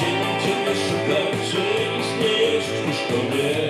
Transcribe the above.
Dzień cię szukam, czy istniejesz już to wie